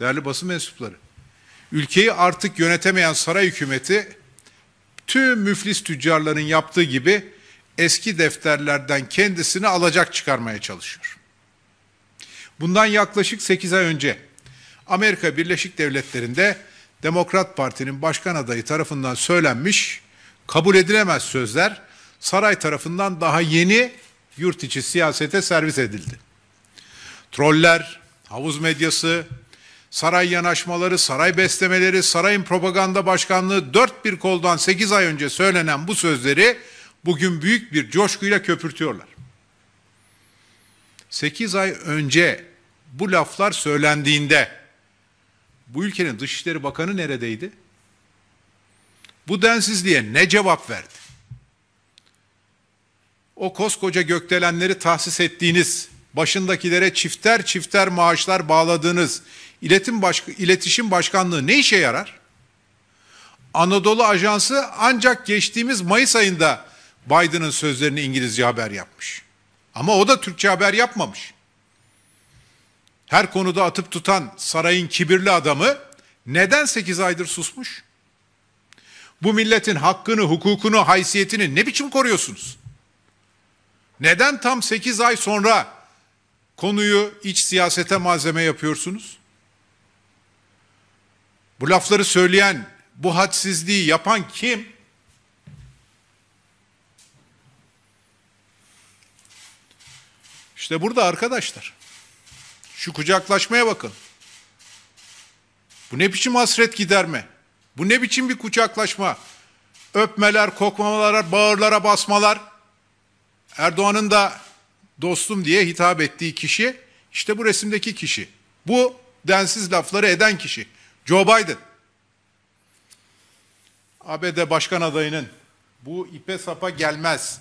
değerli basın mensupları. Ülkeyi artık yönetemeyen saray hükümeti tüm müflis tüccarların yaptığı gibi eski defterlerden kendisini alacak çıkarmaya çalışıyor. Bundan yaklaşık 8 ay önce Amerika Birleşik Devletleri'nde Demokrat Parti'nin başkan adayı tarafından söylenmiş kabul edilemez sözler saray tarafından daha yeni yurt içi siyasete servis edildi. Troller, havuz medyası, saray yanaşmaları, saray beslemeleri, sarayın propaganda başkanlığı dört bir koldan sekiz ay önce söylenen bu sözleri bugün büyük bir coşkuyla köpürtüyorlar. Sekiz ay önce bu laflar söylendiğinde bu ülkenin Dışişleri Bakanı neredeydi? Bu densizliğe ne cevap verdi? O koskoca gökdelenleri tahsis ettiğiniz, başındakilere çifter çifter maaşlar bağladığınız iletim başka, iletişim başkanlığı ne işe yarar? Anadolu Ajansı ancak geçtiğimiz Mayıs ayında Biden'ın sözlerini İngilizce haber yapmış. Ama o da Türkçe haber yapmamış. Her konuda atıp tutan sarayın kibirli adamı neden 8 aydır susmuş? Bu milletin hakkını, hukukunu, haysiyetini ne biçim koruyorsunuz? Neden tam 8 ay sonra konuyu iç siyasete malzeme yapıyorsunuz? Bu lafları söyleyen, bu hadsizliği yapan kim? İşte burada arkadaşlar. Şu kucaklaşmaya bakın. Bu ne biçim hasret giderme? Bu ne biçim bir kucaklaşma? Öpmeler, kokmamalar, bağırlara basmalar. Erdoğan'ın da dostum diye hitap ettiği kişi işte bu resimdeki kişi. Bu densiz lafları eden kişi. Joe Biden. ABD başkan adayının bu ipe sapa gelmez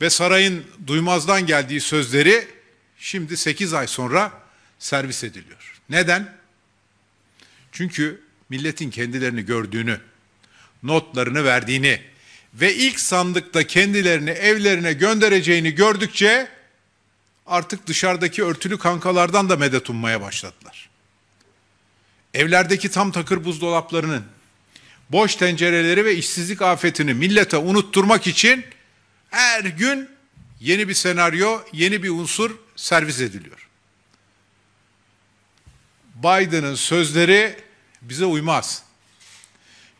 ve sarayın duymazdan geldiği sözleri şimdi 8 ay sonra servis ediliyor. Neden? Çünkü milletin kendilerini gördüğünü, notlarını verdiğini ve ilk sandıkta kendilerini evlerine göndereceğini gördükçe artık dışarıdaki örtülü kankalardan da medet ummaya başladılar. Evlerdeki tam takır buzdolaplarının, boş tencereleri ve işsizlik afetini millete unutturmak için her gün yeni bir senaryo, yeni bir unsur servis ediliyor. Biden'ın sözleri bize uymaz.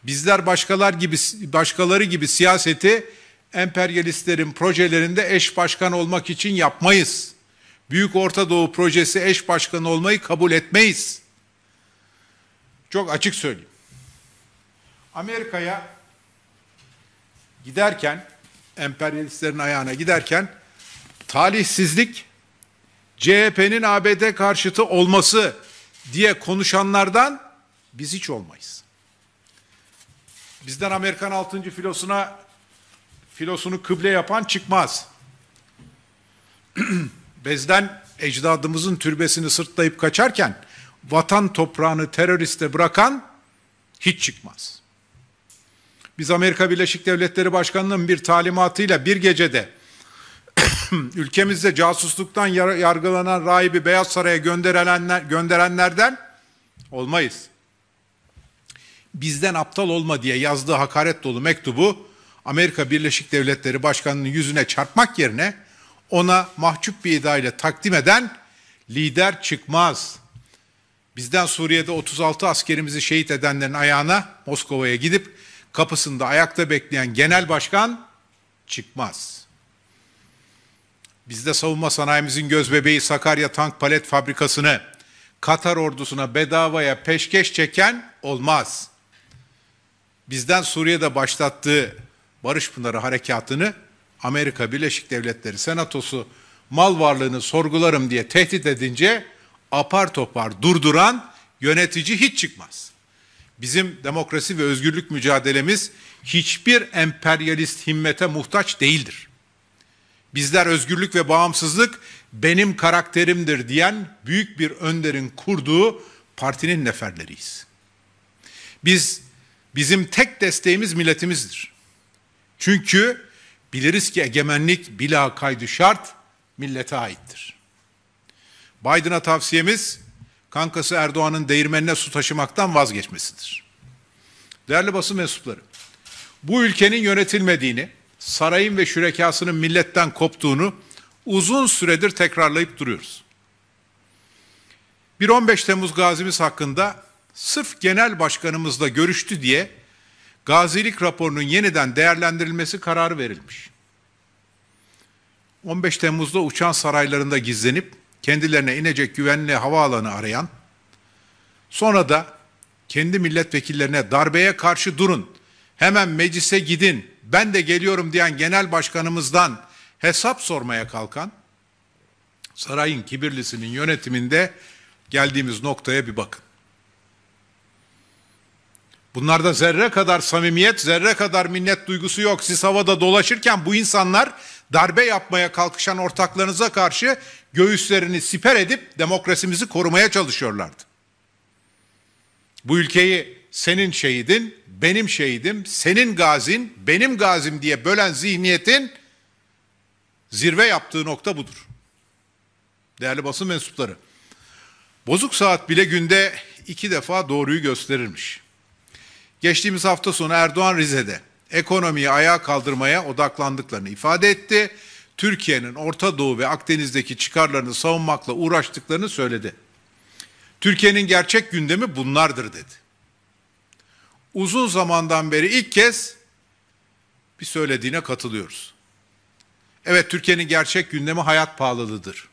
Bizler başkalar gibi başkaları gibi siyaseti emperyalistlerin projelerinde eş başkan olmak için yapmayız. Büyük Orta Doğu projesi eş başkan olmayı kabul etmeyiz. Çok açık söyleyeyim. Amerika'ya giderken emperyalistlerin ayağına giderken talihsizlik CHP'nin ABD karşıtı olması diye konuşanlardan biz hiç olmayız. Bizden Amerikan 6. filosuna filosunu kıble yapan çıkmaz. Bezden ecdadımızın türbesini sırtlayıp kaçarken vatan toprağını teröriste bırakan hiç çıkmaz. Biz Amerika Birleşik Devletleri Başkanı'nın bir talimatıyla bir gecede ülkemizde casusluktan yargılanan rahibi Beyaz Saray'a gönderenler, gönderenlerden olmayız. Bizden aptal olma diye yazdığı hakaret dolu mektubu Amerika Birleşik Devletleri Başkanı'nın yüzüne çarpmak yerine ona mahcup bir ile takdim eden lider çıkmaz. Bizden Suriye'de 36 askerimizi şehit edenlerin ayağına Moskova'ya gidip kapısında ayakta bekleyen genel başkan çıkmaz. Bizde savunma sanayimizin göz bebeği Sakarya Tank Palet Fabrikası'nı Katar ordusuna bedavaya peşkeş çeken olmaz. Bizden Suriye'de başlattığı Barış Pınarı Harekatı'nı Amerika Birleşik Devletleri Senatosu mal varlığını sorgularım diye tehdit edince apar topar durduran yönetici hiç çıkmaz. Bizim demokrasi ve özgürlük mücadelemiz hiçbir emperyalist himmete muhtaç değildir. Bizler özgürlük ve bağımsızlık benim karakterimdir diyen büyük bir önderin kurduğu partinin neferleriyiz. Biz bizim tek desteğimiz milletimizdir. Çünkü biliriz ki egemenlik bila kaydı şart millete aittir. Biden'a tavsiyemiz kankası Erdoğan'ın değirmenine su taşımaktan vazgeçmesidir. Değerli basın mensupları, bu ülkenin yönetilmediğini, sarayın ve şürekasının milletten koptuğunu uzun süredir tekrarlayıp duruyoruz. Bir 15 Temmuz gazimiz hakkında sırf genel başkanımızla görüştü diye gazilik raporunun yeniden değerlendirilmesi kararı verilmiş. 15 Temmuz'da uçan saraylarında gizlenip kendilerine inecek güvenli havaalanı arayan, sonra da kendi milletvekillerine darbeye karşı durun, hemen meclise gidin, ben de geliyorum diyen genel başkanımızdan hesap sormaya kalkan, sarayın kibirlisinin yönetiminde geldiğimiz noktaya bir bakın. Bunlarda zerre kadar samimiyet, zerre kadar minnet duygusu yok. Siz havada dolaşırken bu insanlar darbe yapmaya kalkışan ortaklarınıza karşı göğüslerini siper edip demokrasimizi korumaya çalışıyorlardı. Bu ülkeyi senin şehidin, benim şehidim, senin gazin, benim gazim diye bölen zihniyetin zirve yaptığı nokta budur. Değerli basın mensupları, bozuk saat bile günde iki defa doğruyu gösterirmiş. Geçtiğimiz hafta sonu Erdoğan Rize'de ekonomiyi ayağa kaldırmaya odaklandıklarını ifade etti. Türkiye'nin Orta Doğu ve Akdeniz'deki çıkarlarını savunmakla uğraştıklarını söyledi. Türkiye'nin gerçek gündemi bunlardır dedi. Uzun zamandan beri ilk kez bir söylediğine katılıyoruz. Evet Türkiye'nin gerçek gündemi hayat pahalılığıdır.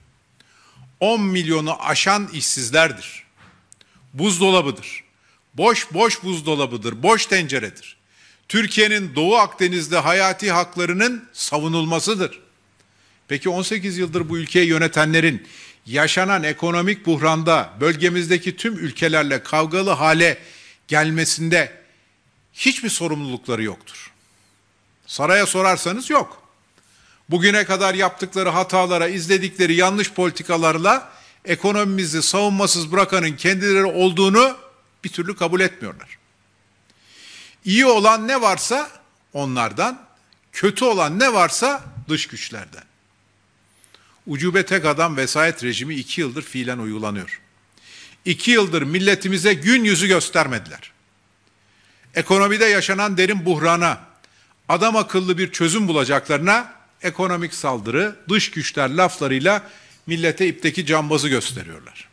10 milyonu aşan işsizlerdir. Buzdolabıdır. Boş boş buzdolabıdır, boş tenceredir. Türkiye'nin Doğu Akdeniz'de hayati haklarının savunulmasıdır. Peki 18 yıldır bu ülkeyi yönetenlerin yaşanan ekonomik buhranda bölgemizdeki tüm ülkelerle kavgalı hale gelmesinde hiçbir sorumlulukları yoktur. Saraya sorarsanız yok. Bugüne kadar yaptıkları hatalara, izledikleri yanlış politikalarla ekonomimizi savunmasız bırakanın kendileri olduğunu bir türlü kabul etmiyorlar. İyi olan ne varsa onlardan, kötü olan ne varsa dış güçlerden. Ucube tek adam vesayet rejimi iki yıldır fiilen uygulanıyor. İki yıldır milletimize gün yüzü göstermediler. Ekonomide yaşanan derin buhrana, adam akıllı bir çözüm bulacaklarına ekonomik saldırı, dış güçler laflarıyla millete ipteki cambazı gösteriyorlar.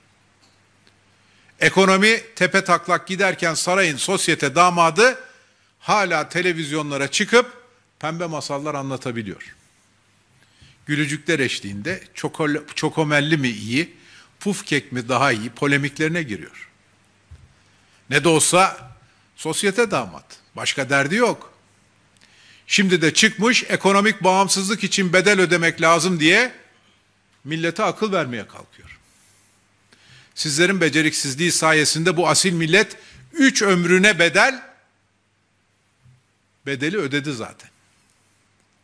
Ekonomi tepe taklak giderken sarayın sosyete damadı hala televizyonlara çıkıp pembe masallar anlatabiliyor. Gülücükler eşliğinde çokomelli mi iyi, puf kek mi daha iyi polemiklerine giriyor. Ne de olsa sosyete damat. Başka derdi yok. Şimdi de çıkmış ekonomik bağımsızlık için bedel ödemek lazım diye millete akıl vermeye kalkıyor. Sizlerin beceriksizliği sayesinde bu asil millet üç ömrüne bedel bedeli ödedi zaten.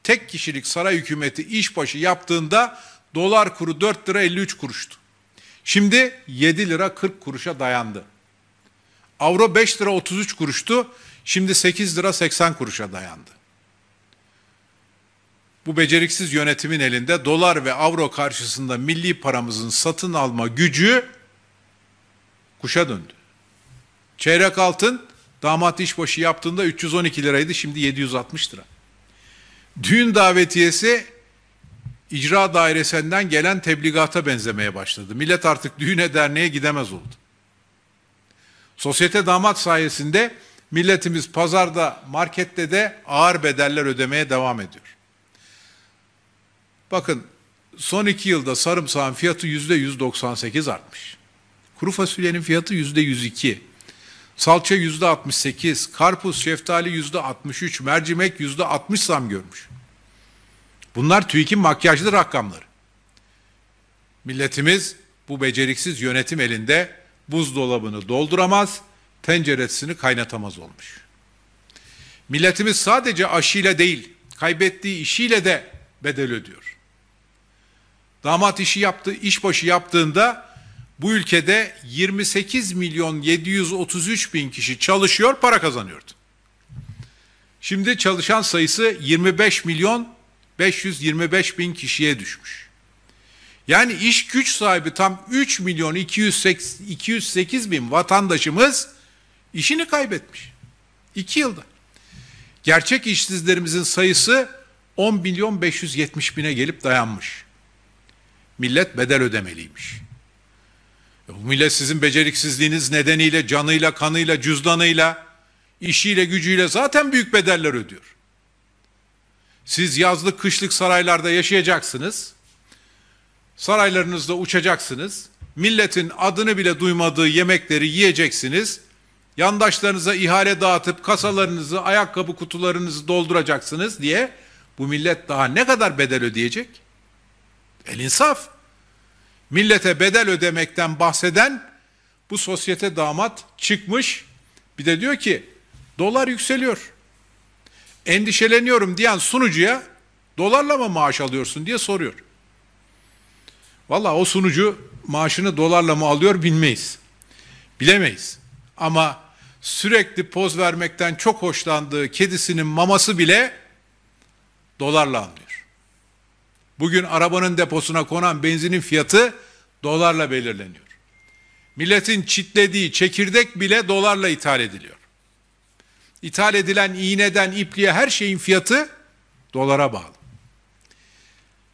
Tek kişilik saray hükümeti işbaşı yaptığında dolar kuru 4 lira 53 kuruştu. Şimdi 7 lira 40 kuruşa dayandı. Avro 5 lira 33 kuruştu. Şimdi 8 lira 80 kuruşa dayandı. Bu beceriksiz yönetimin elinde dolar ve avro karşısında milli paramızın satın alma gücü kuşa döndü. Çeyrek altın damat işbaşı yaptığında 312 liraydı şimdi 760 lira. Düğün davetiyesi icra dairesinden gelen tebligata benzemeye başladı. Millet artık düğüne derneğe gidemez oldu. Sosyete damat sayesinde milletimiz pazarda, markette de ağır bedeller ödemeye devam ediyor. Bakın son iki yılda sarımsağın fiyatı yüzde 198 artmış. Kuru fasulyenin fiyatı yüzde 102. Salça yüzde 68, karpuz, şeftali yüzde 63, mercimek yüzde 60 zam görmüş. Bunlar TÜİK'in makyajlı rakamları. Milletimiz bu beceriksiz yönetim elinde buzdolabını dolduramaz, tenceresini kaynatamaz olmuş. Milletimiz sadece aşıyla değil, kaybettiği işiyle de bedel ödüyor. Damat işi yaptı, işbaşı yaptığında bu ülkede 28 milyon 733 bin kişi çalışıyor, para kazanıyordu. Şimdi çalışan sayısı 25 milyon 525 bin kişiye düşmüş. Yani iş güç sahibi tam 3 milyon 208, 208 bin vatandaşımız işini kaybetmiş. 2 yılda. Gerçek işsizlerimizin sayısı 10 milyon 570 bine gelip dayanmış. Millet bedel ödemeliymiş. E bu millet sizin beceriksizliğiniz nedeniyle canıyla, kanıyla, cüzdanıyla, işiyle, gücüyle zaten büyük bedeller ödüyor. Siz yazlık, kışlık saraylarda yaşayacaksınız. Saraylarınızda uçacaksınız. Milletin adını bile duymadığı yemekleri yiyeceksiniz. Yandaşlarınıza ihale dağıtıp kasalarınızı, ayakkabı kutularınızı dolduracaksınız diye bu millet daha ne kadar bedel ödeyecek? El insaf. Millete bedel ödemekten bahseden bu sosyete damat çıkmış. Bir de diyor ki dolar yükseliyor. Endişeleniyorum diyen sunucuya dolarla mı maaş alıyorsun diye soruyor. Valla o sunucu maaşını dolarla mı alıyor bilmeyiz. Bilemeyiz. Ama sürekli poz vermekten çok hoşlandığı kedisinin maması bile dolarla alınıyor. Bugün arabanın deposuna konan benzinin fiyatı dolarla belirleniyor. Milletin çitlediği çekirdek bile dolarla ithal ediliyor. İthal edilen iğneden ipliğe her şeyin fiyatı dolara bağlı.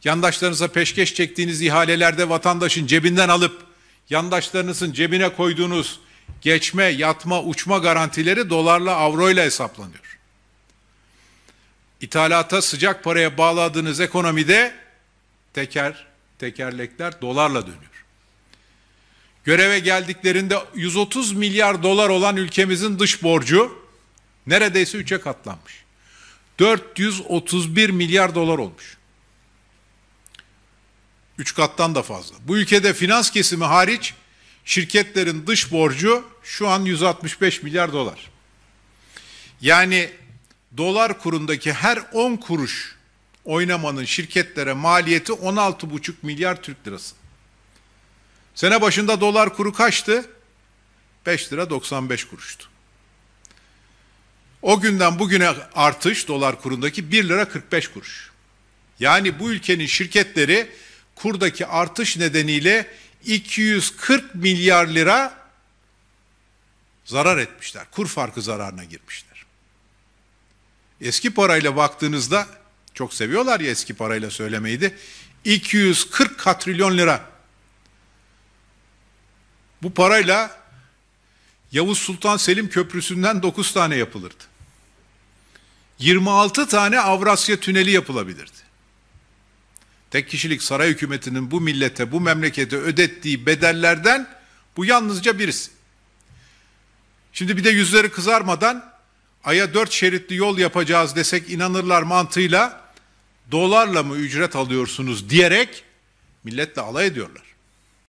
Yandaşlarınıza peşkeş çektiğiniz ihalelerde vatandaşın cebinden alıp yandaşlarınızın cebine koyduğunuz geçme, yatma, uçma garantileri dolarla, avroyla hesaplanıyor. İthalata sıcak paraya bağladığınız ekonomide teker, tekerlekler dolarla dönüyor. Göreve geldiklerinde 130 milyar dolar olan ülkemizin dış borcu neredeyse üçe katlanmış. 431 milyar dolar olmuş. Üç kattan da fazla. Bu ülkede finans kesimi hariç şirketlerin dış borcu şu an 165 milyar dolar. Yani dolar kurundaki her 10 kuruş oynamanın şirketlere maliyeti 16,5 milyar Türk lirası. Sene başında dolar kuru kaçtı? 5 lira 95 kuruştu. O günden bugüne artış dolar kurundaki 1 lira 45 kuruş. Yani bu ülkenin şirketleri kurdaki artış nedeniyle 240 milyar lira zarar etmişler. Kur farkı zararına girmişler. Eski parayla baktığınızda çok seviyorlar ya eski parayla söylemeyi de 240 katrilyon lira. Bu parayla Yavuz Sultan Selim Köprüsü'nden 9 tane yapılırdı. 26 tane Avrasya Tüneli yapılabilirdi. Tek kişilik saray hükümetinin bu millete, bu memlekete ödettiği bedellerden bu yalnızca birisi. Şimdi bir de yüzleri kızarmadan aya dört şeritli yol yapacağız desek inanırlar mantığıyla dolarla mı ücret alıyorsunuz diyerek milletle alay ediyorlar.